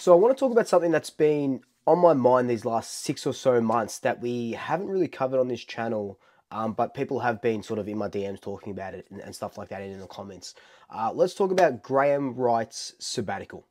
So I want to talk about something that's been on my mind these last six or so months that we haven't really covered on this channel, um, but people have been sort of in my DMs talking about it and, and stuff like that in the comments. Uh, let's talk about Graham Wright's sabbatical.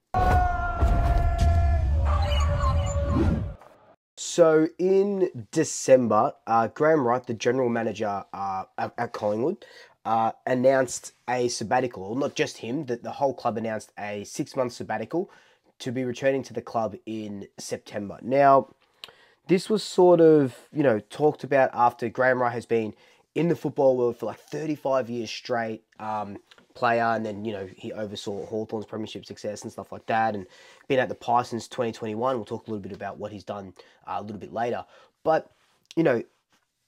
So in December, uh, Graham Wright, the general manager uh, at, Collingwood, uh, announced a sabbatical. Not just him, that the whole club announced a six-month sabbatical to be returning to the club in September. Now, this was sort of, you know, talked about after Graham Wright has been in the football world for like 35 years straight, um, player, and then, you know, he oversaw Hawthorn's premiership success and stuff like that, and been at the since 2021. We'll talk a little bit about what he's done uh, a little bit later. But, you know,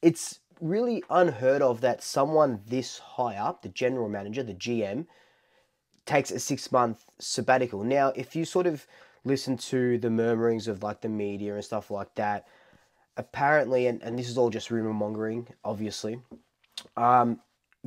it's really unheard of that someone this high up, the general manager, the GM, takes a six month sabbatical. Now, if you sort of listen to the murmurings of like the media and stuff like that, apparently, and, and this is all just rumor mongering, obviously, um,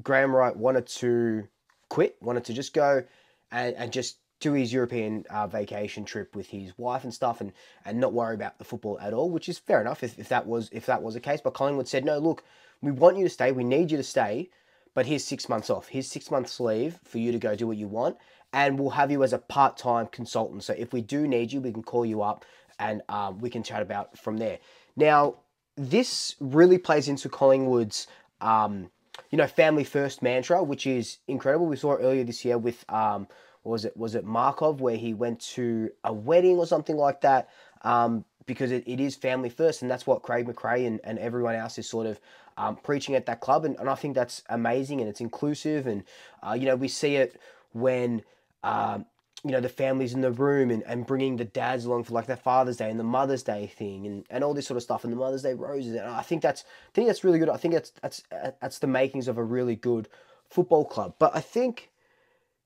Graham Wright wanted to quit, wanted to just go and, and just do his European uh, vacation trip with his wife and stuff, and, and not worry about the football at all, which is fair enough if, if that was if that was the case. But Collingwood said, no, look, we want you to stay, we need you to stay, but here's six months off. Here's six months leave for you to go do what you want, and we'll have you as a part time consultant. So if we do need you, we can call you up and um, we can chat about from there. Now, this really plays into Collingwood's. Um, you know, family first mantra, which is incredible. We saw it earlier this year with um, was it was it Markov where he went to a wedding or something like that. Um, because it, it is family first, and that's what Craig McRae and, and everyone else is sort of um, preaching at that club, and, and I think that's amazing and it's inclusive, and uh, you know we see it when um, you know the families in the room and, and bringing the dads along for like their Father's Day and the Mother's Day thing and, and all this sort of stuff and the Mother's Day roses, and I think that's I think that's really good. I think that's that's that's the makings of a really good football club. But I think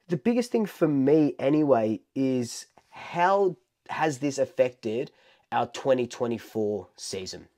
the biggest thing for me anyway is how has this affected our 2024 season?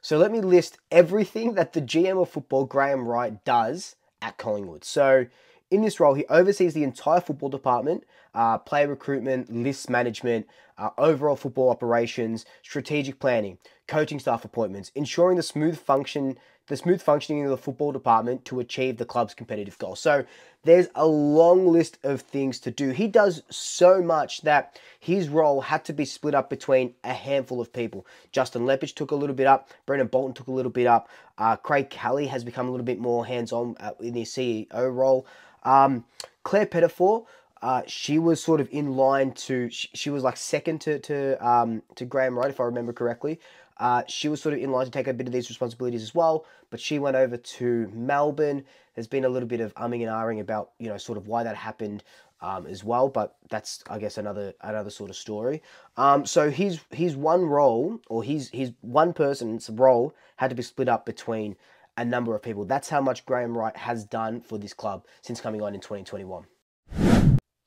So let me list everything that the GM of football, Graham Wright, does at Collingwood. So in this role, he oversees the entire football department, uh, player recruitment, list management, uh, overall football operations, strategic planning, coaching staff appointments, ensuring the smooth function the smooth functioning of the football department to achieve the club's competitive goals. So there's a long list of things to do. He does so much that his role had to be split up between a handful of people. Justin Leppitsch took a little bit up, Brendan Bolton took a little bit up, uh, Craig Kelly has become a little bit more hands on uh, in his CEO role. Um, Claire Pettifor, uh, she was sort of in line to she, she was like second to to um, to Graham Wright if I remember correctly. Uh, she was sort of in line to take a bit of these responsibilities as well, but she went over to Melbourne. There's been a little bit of umming and ahhing about, you know, sort of why that happened um, as well, but that's, I guess, another another sort of story. Um, so his his one role, or his his one person's role, had to be split up between a number of people. That's how much Graham Wright has done for this club since coming on in 2021.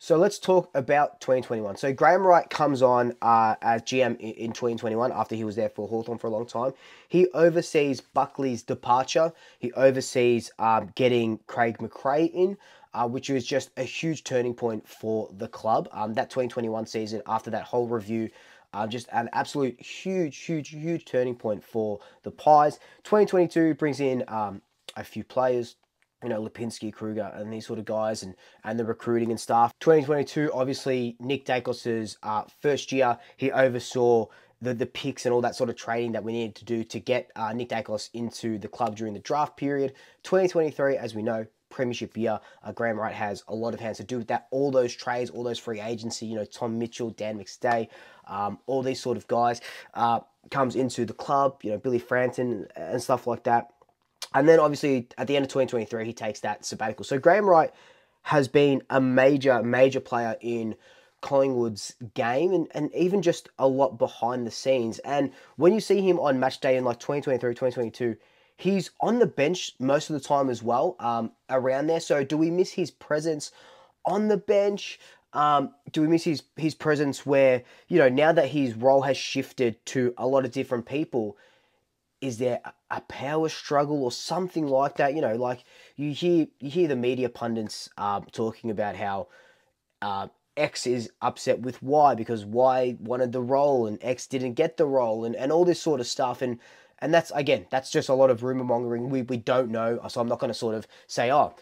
So let's talk about 2021. So Graham Wright comes on uh, as GM in 2021 after he was there for Hawthorn for a long time. He oversees Buckley's departure. He oversees um, getting Craig McRae in, uh, which was just a huge turning point for the club. Um, that 2021 season, after that whole review, uh, just an absolute huge, huge, huge turning point for the Pies. 2022 brings in um, a few players, you know, Lipinski, Kreuger, and these sort of guys, and and the recruiting and stuff. 2022, obviously, Nick Daicos's uh, first year, he oversaw the the picks and all that sort of training that we needed to do to get uh, Nick Daicos into the club during the draft period. 2023, as we know, premiership year. Uh, Graham Wright has a lot of hands to do with that. All those trades, all those free agency, you know, Tom Mitchell, Dan McStay, um, all these sort of guys uh, comes into the club. You know, Billy Frampton and stuff like that. And then obviously at the end of 2023, he takes that sabbatical. So Graham Wright has been a major, major player in Collingwood's game and, and even just a lot behind the scenes. And when you see him on match day in like 2023, 2022, he's on the bench most of the time as well um, around there. So do we miss his presence on the bench? Um, do we miss his, his presence where, you know, now that his role has shifted to a lot of different people, is there a power struggle or something like that? You know, like you hear you hear the media pundits uh, talking about how uh, X is upset with Y because Y wanted the role and X didn't get the role and, and all this sort of stuff. And and that's again, that's just a lot of rumor mongering. We we don't know. So I'm not gonna sort of say, oh,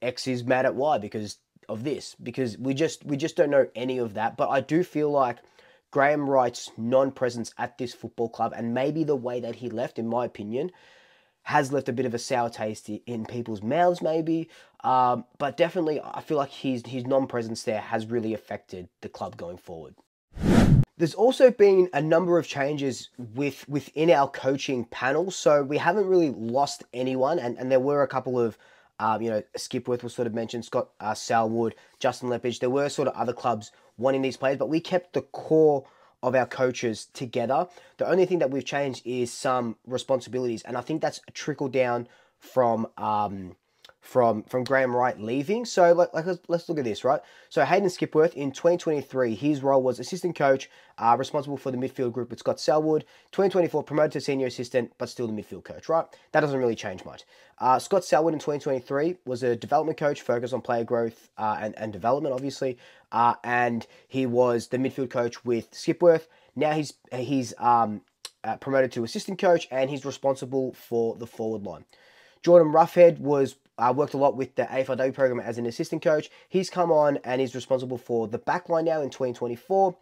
X is mad at Y because of this. Because we just we just don't know any of that. But I do feel like Graham Wright's non-presence at this football club and maybe the way that he left, in my opinion, has left a bit of a sour taste in people's mouths, maybe. Um, but definitely, I feel like his his non-presence there has really affected the club going forward. There's also been a number of changes with within our coaching panel, so we haven't really lost anyone, and, and there were a couple of. Um, you know, Skipworth was sort of mentioned, Scott uh, Selwood, Justin Leppitsch. There were sort of other clubs wanting these players, but we kept the core of our coaches together. The only thing that we've changed is some responsibilities, and I think that's a trickle down from um, from from Graham Wright leaving. So like, like let's, let's look at this, right? So Hayden Skipworth in 2023, his role was assistant coach, uh, responsible for the midfield group with Scott Selwood. 2024, promoted to senior assistant, but still the midfield coach, right? That doesn't really change much. Uh, Scott Selwood in 2023 was a development coach, focused on player growth uh, and, and development, obviously. Uh, and he was the midfield coach with Skipworth. Now he's he's um, uh, promoted to assistant coach, and he's responsible for the forward line. Jordan Roughead was uh, worked a lot with the AFLW program as an assistant coach. He's come on and is responsible for the backline now in 2024.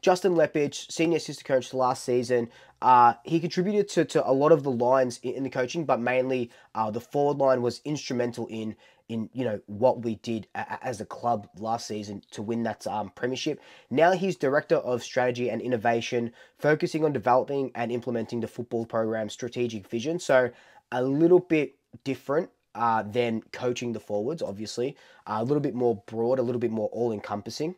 Justin Leppitsch, senior assistant coach last season, uh, he contributed to, to a lot of the lines in, in the coaching, but mainly uh, the forward line was instrumental in in you know what we did a, as a club last season to win that um, premiership. Now he's director of strategy and innovation, focusing on developing and implementing the football program strategic vision. So a little bit different uh, than coaching the forwards, obviously. Uh, a little bit more broad, a little bit more all encompassing.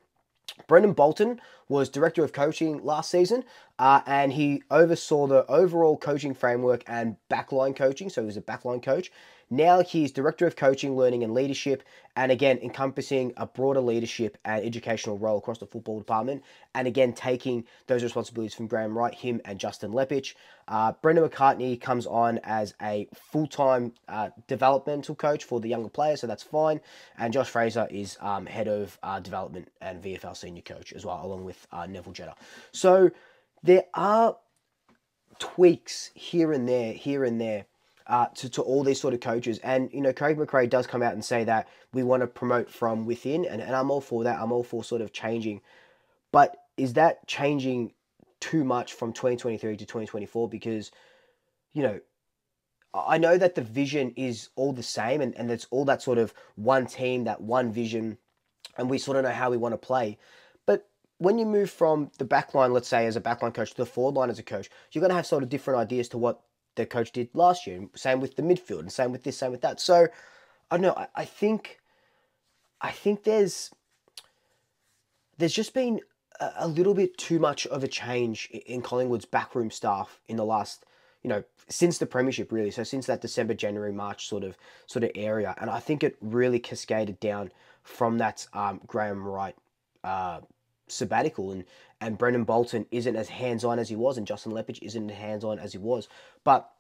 Brendan Bolton was director of coaching last season, uh, and he oversaw the overall coaching framework and backline coaching. So he was a backline coach. Now he's Director of Coaching, Learning and Leadership, and again, encompassing a broader leadership and educational role across the football department, and again, taking those responsibilities from Graham Wright, him, and Justin Leppitsch. Uh, Brendan McCartney comes on as a full time uh, developmental coach for the younger players, so that's fine. And Josh Fraser is um, head of uh, development and VFL senior coach as well, along with uh, Neville Jetta. So there are tweaks here and there, here and there uh, to, to all these sort of coaches. And, you know, Craig McRae does come out and say that we want to promote from within, and, and I'm all for that. I'm all for sort of changing. But is that changing too much from 2023 to 2024? Because, you know, I know that the vision is all the same and, and it's all that sort of one team, that one vision, and we sort of know how we want to play. But when you move from the back line, let's say as a backline coach, to the forward line as a coach, you're going to have sort of different ideas to what the coach did last year. Same with the midfield, and same with this, same with that. So I don't know. I, I think I think there's there's just been a, a little bit too much of a change in Collingwood's backroom staff in the last you know since the premiership really so since that december january march sort of sort of area and i think it really cascaded down from that um, graham wright uh, sabbatical and and Brendan Bolton isn't as hands on as he was and Justin Leppitsch isn't as hands on as he was. But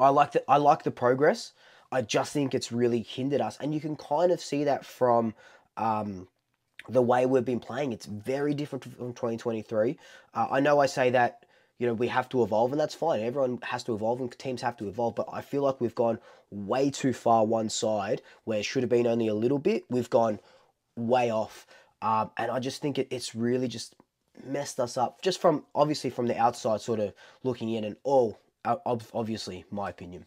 I like the I like the progress. I just think it's really hindered us, and you can kind of see that from um, the way we've been playing. It's very different from 2023. Uh, I know I say that you know we have to evolve, and that's fine. Everyone has to evolve, and teams have to evolve. But I feel like we've gone way too far one side, where it should have been only a little bit. We've gone way off. Um, and I just think it, it's really just messed us up, just from obviously from the outside, sort of looking in, and all obviously my opinion.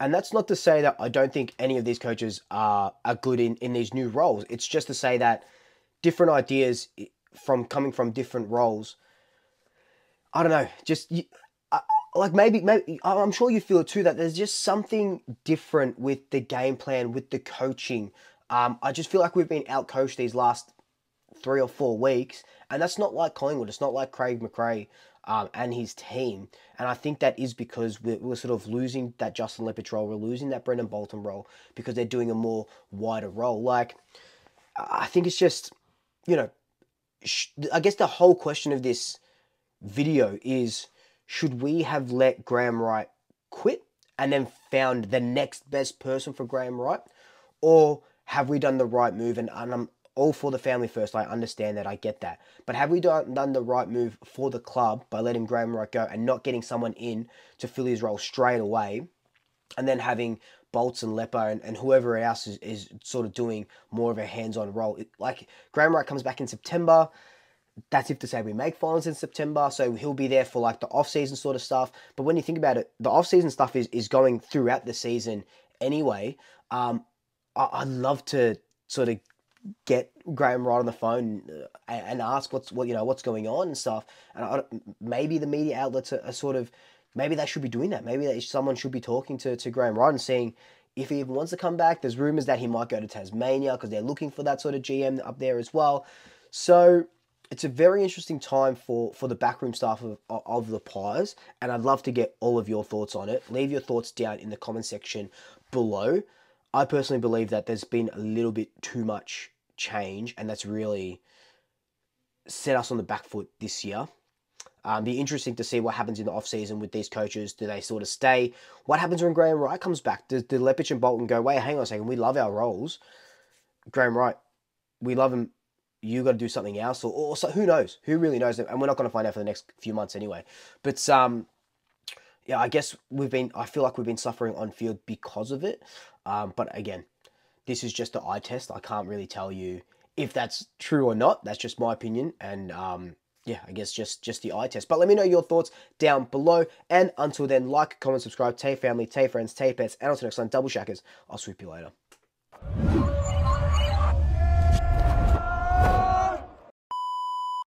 And that's not to say that I don't think any of these coaches are are good in in these new roles. It's just to say that different ideas from coming from different roles. I don't know, just. like maybe, maybe I'm sure you feel it too that there's just something different with the game plan, with the coaching, um, I just feel like we've been outcoached these last three or four weeks, and that's not like Collingwood. It's not like Craig McRae um, and his team. And I think that is because we're, we're sort of losing that Justin Leppitsch role. We're losing that Brendan Bolton role because they're doing a more wider role. Like, I think it's just, you know, sh- I guess the whole question of this video is should we have let Graham Wright quit and then found the next best person for Graham Wright? Or have we done the right move? And, and I'm all for the family first. I understand that. I get that. But have we done, done the right move for the club by letting Graham Wright go and not getting someone in to fill his role straight away? And then having Bolts and Lepo and, and whoever else is, is sort of doing more of a hands on role. It, like Graham Wright comes back in September. That's if to say we make finals in September, so he'll be there for like the off season sort of stuff. But when you think about it, the off season stuff is, is going throughout the season anyway. Um, I'd love to sort of get Graham Wright on the phone uh, and, ask what's what you know what's going on and stuff. And I, maybe the media outlets are, are, sort of maybe they should be doing that. Maybe someone should be talking to to Graham Wright and seeing if he even wants to come back. There's rumors that he might go to Tasmania because they're looking for that sort of GM up there as well. So it's a very interesting time for for the backroom staff of, of the Pies, and I'd love to get all of your thoughts on it. Leave your thoughts down in the comment section below. I personally believe that there's been a little bit too much change, and that's really set us on the back foot this year. Um, be interesting to see what happens in the off season with these coaches. Do they sort of stay? What happens when Graham Wright comes back? Do, do Leppitsch and Bolton go, wait, hang on a second, we love our roles. Graham Wright, we love him. You got to do something else, or, or so, who knows? Who really knows? And we're not going to find out for the next few months anyway. But um, yeah, I guess we've been. I feel like we've been suffering on field because of it. Um, but again, this is just the eye test. I can't really tell you if that's true or not. That's just my opinion, and um, yeah, I guess just just the eye test. But let me know your thoughts down below. And until then, like, comment, subscribe, Tay family, Tay friends, Tay pets, and until next time, double shackers. I'll sweep you later.